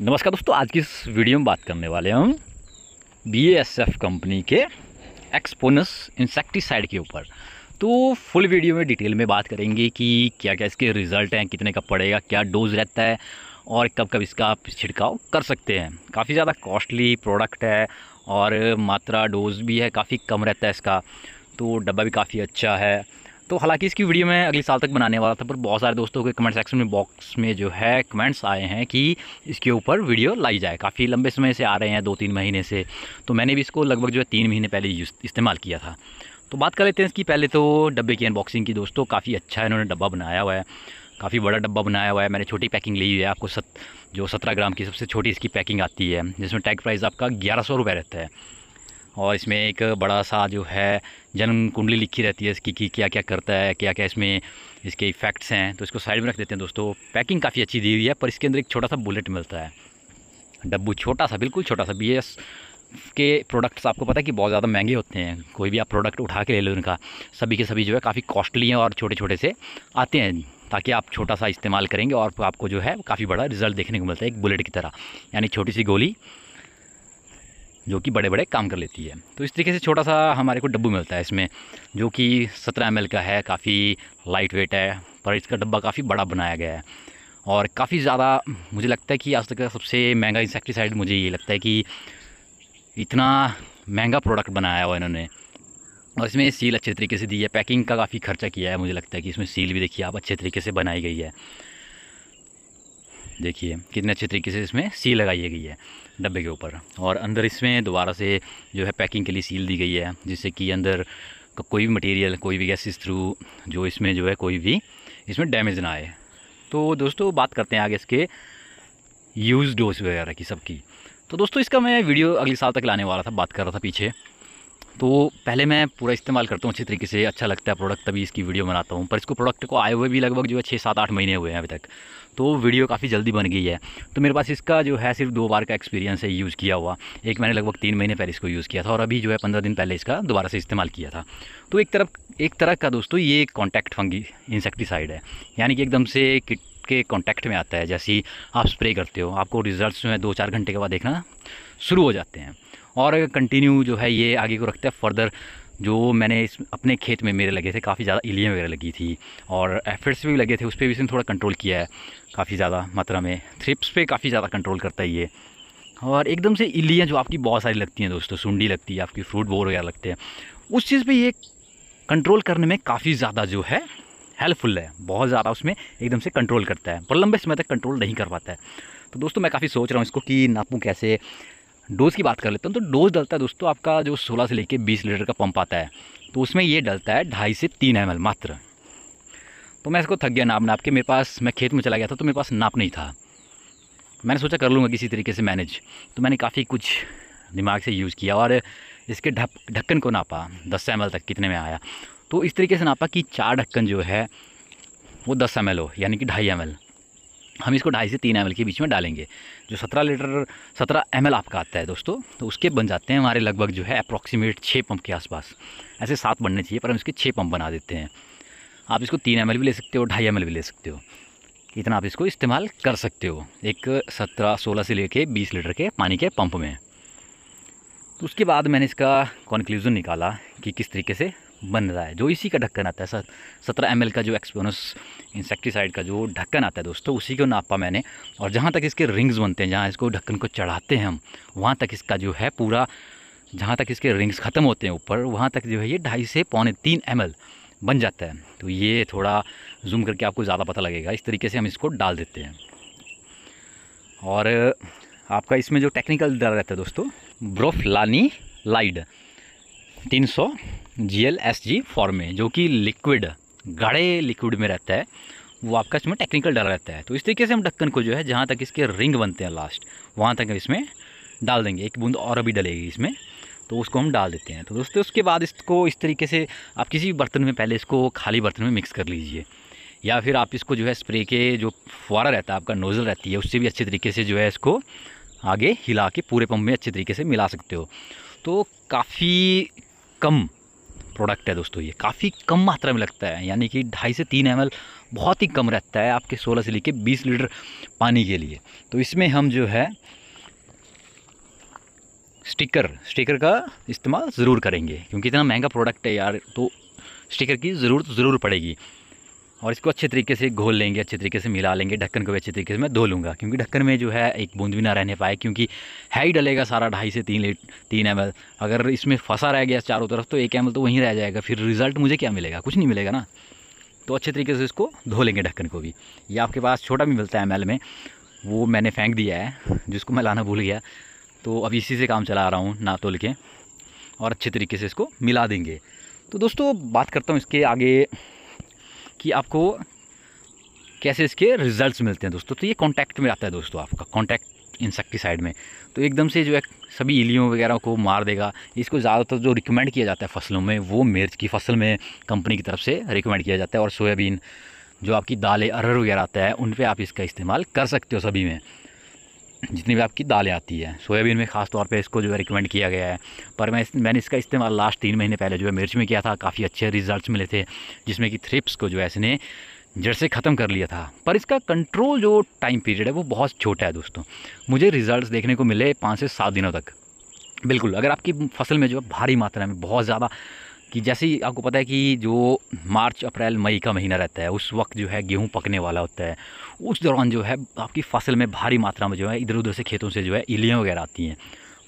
नमस्कार दोस्तों, आज की इस वीडियो में बात करने वाले हम बी एस एफ़ कंपनी के एक्सपोनस इंसेक्टिसाइड के ऊपर। तो फुल वीडियो में डिटेल में बात करेंगे कि क्या क्या इसके रिज़ल्ट हैं, कितने का पड़ेगा, क्या डोज रहता है और कब कब इसका आप छिड़काव कर सकते हैं। काफ़ी ज़्यादा कॉस्टली प्रोडक्ट है और मात्रा डोज भी है, काफ़ी कम रहता है इसका। तो डब्बा भी काफ़ी अच्छा है। तो हालाँकि इसकी वीडियो मैं अगले साल तक बनाने वाला था, पर बहुत सारे दोस्तों के कमेंट सेक्शन में बॉक्स में जो है कमेंट्स आए हैं कि इसके ऊपर वीडियो लाई जाए। काफ़ी लंबे समय से आ रहे हैं दो तीन महीने से। तो मैंने भी इसको लगभग जो है तीन महीने पहले इस्तेमाल किया था। तो बात कर लेते हैं इसकी। पहले तो डब्बे की अनबॉक्सिंग की दोस्तों, काफ़ी अच्छा इन्होंने डब्बा बनाया हुआ है। काफ़ी बड़ा डब्बा बनाया हुआ है। मैंने छोटी पैकिंग ली हुई है, आपको सत, जो सत्रह ग्राम की सबसे छोटी इसकी पैकिंग आती है, जिसमें टैग प्राइस आपका ग्यारह सौ रुपये रहता है। और इसमें एक बड़ा सा जो है जन्म कुंडली लिखी रहती है इसकी कि क्या क्या करता है क्या क्या इसमें इसके इफ़ेक्ट्स हैं तो इसको साइड में रख देते हैं दोस्तों। पैकिंग काफ़ी अच्छी दी हुई है, पर इसके अंदर एक छोटा सा बुलेट मिलता है। डब्बू छोटा सा, बिल्कुल छोटा सा बीएस के प्रोडक्ट्स आपको पता है कि बहुत ज़्यादा महँगे होते हैं। कोई भी आप प्रोडक्ट उठा के ले लो उनका सभी के सभी जो है काफ़ी कॉस्टली हैं और छोटे छोटे से आते हैं, ताकि आप छोटा सा इस्तेमाल करेंगे और आपको जो है काफ़ी बड़ा रिज़ल्ट देखने को मिलता है एक बुलेट की तरह। यानी छोटी सी गोली जो कि बड़े बड़े काम कर लेती है। तो इस तरीके से छोटा सा हमारे को डब्बू मिलता है इसमें, जो कि सत्रह एम का है, काफ़ी लाइट वेट है, पर इसका डब्बा काफ़ी बड़ा बनाया गया है। और काफ़ी ज़्यादा मुझे लगता है कि आज तक का सबसे महँगा इंसेक्टिसाइड मुझे ये लगता है कि इतना महँगा प्रोडक्ट बनाया हुआ इन्होंने। और इसमें सील अच्छे तरीके से दी है पैकिंग का काफ़ी खर्चा किया है मुझे लगता है कि इसमें सील भी देखिए आप अच्छे तरीके से बनाई गई है। देखिए, कितने अच्छे तरीके से इसमें सील लगाई गई है। डब्बे के ऊपर। और अंदर इसमें दोबारा से जो है पैकिंग के लिए सील दी गई है, जिससे कि अंदर कोई भी मटेरियल कोई भी गैसेस थ्रू जो इसमें जो है कोई भी इसमें डैमेज ना आए। तो दोस्तों, बात करते हैं आगे इसके यूज़ डोज वगैरह की सबकी। तो दोस्तों, इसका मैं वीडियो अगले साल तक लाने वाला था, बात कर रहा था पीछे। तो पहले मैं पूरा इस्तेमाल करता हूँ अच्छी तरीके से अच्छा लगता है प्रोडक्ट तभी इसकी वीडियो बनाता हूँ, पर इसको प्रोडक्ट को आए हुए भी लगभग जो है छः सात आठ महीने हुए हैं अभी तक। तो वीडियो काफ़ी जल्दी बन गई है। तो मेरे पास इसका जो है सिर्फ़ दो बार का एक्सपीरियंस है यूज़ किया हुआ। एक मैंने लगभग तीन महीने पहले इसको यूज़ किया था और अभी जो है पंद्रह दिन पहले इसका दोबारा से इस्तेमाल किया था। तो एक तरफ़, एक तरह का दोस्तों ये कॉन्टैक्ट फंगी इंसेक्टिसाइड है। यानी कि एकदम से किट के कॉन्टैक्ट में आता है, जैसे ही आप स्प्रे करते हो, आपको रिज़ल्ट जो है दो चार घंटे के बाद देखना शुरू हो जाते हैं। और कंटिन्यू जो है ये आगे को रखते हैं फर्दर जो मैंने इस अपने खेत में मेरे लगे थे, काफ़ी ज़्यादा इलियाँ वगैरह लगी थी और एफर्ट्स भी लगे थे उस पर भी इसने थोड़ा कंट्रोल किया है, काफ़ी ज़्यादा मात्रा में। थ्रिप्स पे काफ़ी ज़्यादा कंट्रोल करता है ये। और एकदम से इलियाँ जो आपकी बहुत सारी लगती हैं दोस्तों, सुंडी लगती है, आपकी फ्रूट बोर वगैरह लगते हैं, उस चीज़ पर ये कंट्रोल करने में काफ़ी ज़्यादा जो है हेल्पफुल है, बहुत ज़्यादा उसमें एकदम से कंट्रोल करता है, पर लंबे समय तक कंट्रोल नहीं कर पाता है। तो दोस्तों, मैं काफ़ी सोच रहा हूँ इसको कि नापूँ कैसे डोज़ की बात कर लेता हूँ तो डोज़ डलता है दोस्तों, आपका जो 16 से लेके 20 लीटर का पंप आता है तो उसमें ये डलता है ढाई से तीन एम मात्र। तो मैं इसको थक गया नाप नाप के, मेरे पास, मैं खेत में चला गया था तो मेरे पास नाप नहीं था। मैंने सोचा कर लूँगा किसी तरीके से मैनेज तो मैंने काफ़ी कुछ दिमाग से यूज़ किया और इसके ढक ढक्कन को नापा, दस एम तक कितने में आया। तो इस तरीके से नापा कि चार ढक्कन जो है, वो दस एम हो, यानी कि ढाई एम हम इसको ढाई से तीन एमएल के बीच में डालेंगे। जो सत्रह लीटर, सत्रह एमएल आपका आता है दोस्तों तो उसके बन जाते हैं हमारे लगभग जो है अप्रॉक्सीमेट छः पंप के आसपास। ऐसे सात बनने चाहिए, पर हम इसके छः पंप बना देते हैं। आप इसको तीन एमएल भी ले सकते हो, ढाई एमएल भी ले सकते हो। इतना आप इसको इस्तेमाल कर सकते हो, एक सत्रह, सोलह से लेके बीस लीटर के पानी के पंप में। तो उसके बाद मैंने इसका कॉन्क्लूज़न निकाला कि किस तरीके से बन रहा है, जो इसी का ढक्कन आता है। सर सत्रह एम का जो एक्सपोनस इंसेक्टिसाइड का जो ढक्कन आता है दोस्तों, उसी को नापा मैंने। और जहाँ तक इसके रिंग्स बनते हैं, जहाँ इसको ढक्कन को चढ़ाते हैं हम, वहाँ तक इसका जो है पूरा, जहाँ तक इसके रिंग्स ख़त्म होते हैं ऊपर, वहाँ तक जो है ये ढाई से पौने तीन एम बन जाता है। तो ये थोड़ा जूम करके आपको ज़्यादा पता लगेगा। इस तरीके से हम इसको डाल देते हैं। और आपका इसमें जो टेक्निकल डर रहता है दोस्तों ब्रोफलानी लाइड तीन सौ G L S G form में, जो कि लिक्विड गाढ़े लिक्विड में रहता है, वो आपका इसमें टेक्निकल डर रहता है। तो इस तरीके से हम ढक्कन को जो है, जहाँ तक इसके रिंग बनते हैं लास्ट वहाँ तक इसमें डाल देंगे। एक बूंद और अभी डलेगी इसमें तो उसको हम डाल देते हैं। तो दोस्तों, उसके बाद इसको इस तरीके से आप किसी भी बर्तन में, पहले इसको खाली बर्तन में मिक्स कर लीजिए। या फिर आप इसको जो है स्प्रे के जो फुआरा रहता है, आपका नोज़ल रहती है, उससे भी अच्छे तरीके से जो है इसको आगे हिला के पूरे पंप में अच्छे तरीके से मिला सकते हो। तो काफ़ी कम प्रोडक्ट है दोस्तों ये। काफ़ी कम मात्रा में लगता है, यानी कि ढाई से तीन एम बहुत ही कम रहता है आपके 16 से लेके 20 लीटर पानी के लिए। तो इसमें हम जो है, स्टिकर स्टिकर का इस्तेमाल ज़रूर करेंगे, क्योंकि इतना महँगा प्रोडक्ट है यार तो स्टिकर की ज़रूरत ज़रूर पड़ेगी। और इसको अच्छे तरीके से घोल लेंगे, अच्छे तरीके से मिला लेंगे, ढक्कन को भी अच्छे तरीके से मैं धो लूँगा, क्योंकि ढक्कन में जो है एक बूंद भी ना रहने पाए, क्योंकि है ही डलेगा सारा ढाई से तीन लीट, तीन एम अगर इसमें फंसा रह गया चारों तरफ़ तो एक एम तो वहीं रह जाएगा, फिर रिज़ल्ट मुझे क्या मिलेगा? कुछ नहीं मिलेगा ना। तो अच्छे तरीके से इसको धो लेंगे ढक्कन को भी। या आपके पास छोटा भी मिलता है एमएल में, वो मैंने फेंक दिया है, जिसको मैं लाना भूल गया। तो अब इसी से काम चला रहा हूँ ना तोल के, और अच्छे तरीके से इसको मिला देंगे। तो दोस्तों, बात करता हूँ इसके आगे कि आपको कैसे इसके रिजल्ट्स मिलते हैं दोस्तों। तो ये कॉन्टैक्ट में आता है दोस्तों आपका कॉन्टैक्ट इंसेक्टिसाइड में। तो एकदम से जो है सभी इलियों वगैरह को मार देगा। इसको ज़्यादातर जो रिकमेंड किया जाता है फ़सलों में, वो मिर्च की फ़सल में कंपनी की तरफ़ से रिकमेंड किया जाता है। और सोयाबीन, जो आपकी दालें, अरहर वगैरह आता है, उन पर आप इसका इस्तेमाल कर सकते हो सभी में। जितनी भी आपकी दालें आती है। सोयाबीन में ख़ास तौर पे इसको जो है रिकमेंड किया गया है। पर मैं इस, मैंने इसका इस्तेमाल लास्ट तीन महीने पहले जो है मिर्च में किया था काफ़ी अच्छे रिजल्ट्स मिले थे जिसमें कि थ्रिप्स को जो है इसने जड़ से ख़त्म कर लिया था। पर इसका कंट्रोल जो टाइम पीरियड है वो बहुत छोटा है दोस्तों। मुझे रिज़ल्ट देखने को मिले पाँच से सात दिनों तक। बिल्कुल अगर आपकी फ़सल में जो है भारी मात्रा में बहुत ज़्यादा कि जैसे ही आपको पता है कि जो मार्च अप्रैल मई का महीना रहता है उस वक्त जो है गेहूँ पकने वाला होता है। उस दौरान जो है, आपकी फ़सल में भारी मात्रा में जो है इधर उधर से खेतों से जो है, इलियाँ वगैरह आती हैं।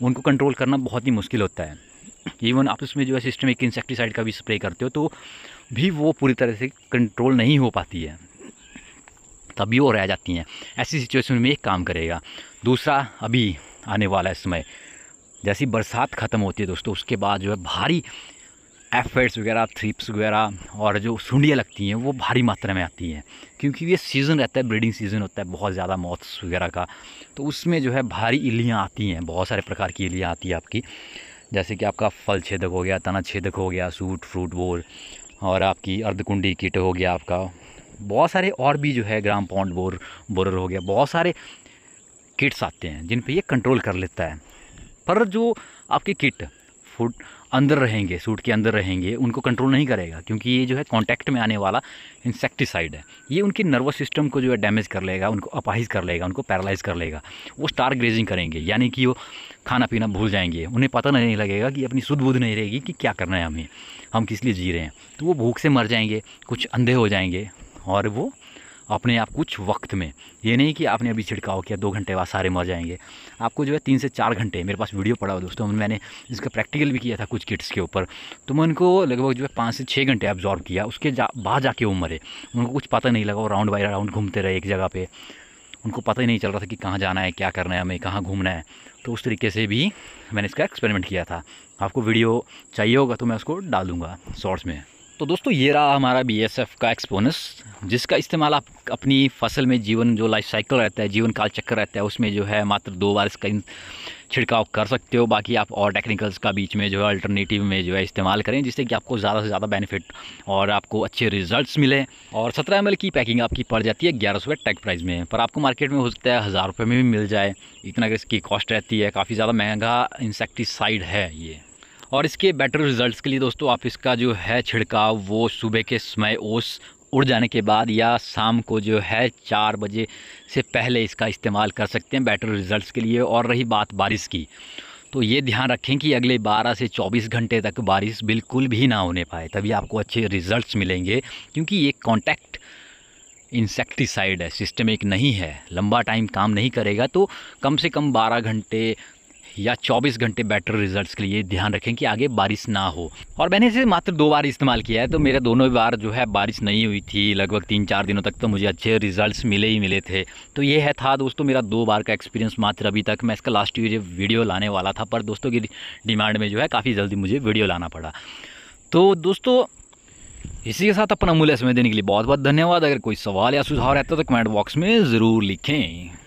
उनको कंट्रोल करना बहुत ही मुश्किल होता है। इवन आप उसमें जो है सिस्टमिक इंसेक्टिसाइड का भी स्प्रे करते हो तो भी वो पूरी तरह से कंट्रोल नहीं हो पाती है। तभी वो रह जाती हैं। ऐसी सिचुएशन में एक काम करेगा। दूसरा अभी आने वाला है समय। जैसी बरसात ख़त्म होती है दोस्तों, उसके बाद जो है, भारी एफेट्स वगैरह थ्रिप्स वगैरह और जो सुंडियाँ लगती हैं, वो भारी मात्रा में आती हैं। क्योंकि ये सीज़न रहता है ब्रीडिंग सीज़न होता है, बहुत ज़्यादा मौत वगैरह का। तो उसमें जो है भारी इलियाँ आती हैं, बहुत सारे प्रकार की इलियाँ आती है आपकी। जैसे कि आपका फल छेदक हो गया, तना छेदक हो गया, सूट फ्रूट बोर और आपकी अर्धकुंडी किट हो गया आपका। बहुत सारे और भी जो है ग्राम पॉन्ड बोर बोरर हो गया, बहुत सारे किट्स आते हैं, जिन पे ये कंट्रोल कर लेता है। पर जो आपके किट फ़ूड अंदर रहेंगे सूट के अंदर रहेंगे, उनको कंट्रोल नहीं करेगा, क्योंकि ये जो है कांटेक्ट में आने वाला इंसेक्टिसाइड है। ये उनके नर्वस सिस्टम को जो है डैमेज कर लेगा, उनको अपाहिज कर लेगा, उनको पैरालाइज कर लेगा। वो स्टार ग्रेजिंग करेंगे, यानी कि वो खाना पीना भूल जाएँगे। उन्हें पता नहीं लगेगा कि अपनी सुध बुध नहीं रहेगी कि क्या करना है हमें, हम किस लिए जी रहे हैं। तो वो भूख से मर जाएँगे, कुछ अंधे हो जाएँगे, और वो अपने आप कुछ वक्त में। ये नहीं कि आपने अभी छिड़काव किया, दो घंटे बाद सारे मर जाएँगे। आपको जो है तीन से चार घंटे, मेरे पास वीडियो पड़ा हुआ दोस्तों, मैंने इसका प्रैक्टिकल भी किया था कुछ किट्स के ऊपर। तो मैं उनको लगभग जो है पाँच से छः घंटे ऑब्जॉर्व किया, उसके जा, बाद जाके वो मरे। उनको कुछ पता नहीं लगा, वो राउंड बाई राउंड घूमते रहे एक जगह पर उनको पता ही नहीं चल रहा था कि कहाँ जाना है, क्या करना है हमें, कहाँ घूमना है। तो उस तरीके से भी मैंने इसका एक्सपेरिमेंट किया था। आपको वीडियो चाहिए होगा तो मैं उसको डाल दूँगा शॉर्ट्स में। तो दोस्तों, ये रहा हमारा बी का एक्सपोनस जिसका इस्तेमाल आप अपनी फ़सल में जीवन जो लाइफ साइकिल रहता है, जीवन काल चक्कर रहता है, उसमें जो है मात्र दो बार इसका छिड़काव कर सकते हो। बाकी आप और टेक्निकल्स का बीच में जो है अल्टरनेटिव में जो है इस्तेमाल करें, जिससे कि आपको ज़्यादा से ज़्यादा बेनिफिट और आपको अच्छे रिजल्ट्स मिले। और सत्रह एम की पैकिंग आपकी पड़ जाती है ग्यारह सौ टैग प्राइस में। पर आपको मार्केट में हो सकता है हज़ार रुपये में भी मिल जाए। इतना इसकी कॉस्ट रहती है, काफ़ी ज़्यादा महँगा इंसेक्टिसाइड है ये। और इसके बेटर रिजल्ट्स के लिए दोस्तों, आप इसका जो है छिड़काव, वो सुबह के समय ओस उड़ जाने के बाद या शाम को जो है चार बजे से पहले इसका इस्तेमाल कर सकते हैं बेटर रिजल्ट्स के लिए। और रही बात बारिश की तो ये ध्यान रखें कि अगले 12 से 24 घंटे तक बारिश बिल्कुल भी ना होने पाए, तभी आपको अच्छे रिजल्ट्स मिलेंगे। क्योंकि ये कॉन्टैक्ट इंसेक्टिसाइड है सिस्टमिक नहीं है, लंबा टाइम काम नहीं करेगा तो कम से कम 12 घंटे या 24 घंटे बेटर रिजल्ट्स के लिए ध्यान रखें कि आगे बारिश ना हो। और मैंने इसे मात्र दो बार इस्तेमाल किया है तो मेरे दोनों बार जो है बारिश नहीं हुई थी। लगभग तीन चार दिनों तक तो मुझे अच्छे रिजल्ट्स मिले ही मिले थे। तो ये है था दोस्तों मेरा दो बार का एक्सपीरियंस मात्र अभी तक। मैं इसका लास्ट वीडियो वीडियो लाने वाला था, पर दोस्तों की डिमांड में जो है काफ़ी जल्दी मुझे वीडियो लाना पड़ा। तो दोस्तों, इसी के साथ अपना अमूल्य समय देने के लिए बहुत बहुत धन्यवाद। अगर कोई सवाल या सुझाव रहता है तो कमेंट बॉक्स में ज़रूर लिखें।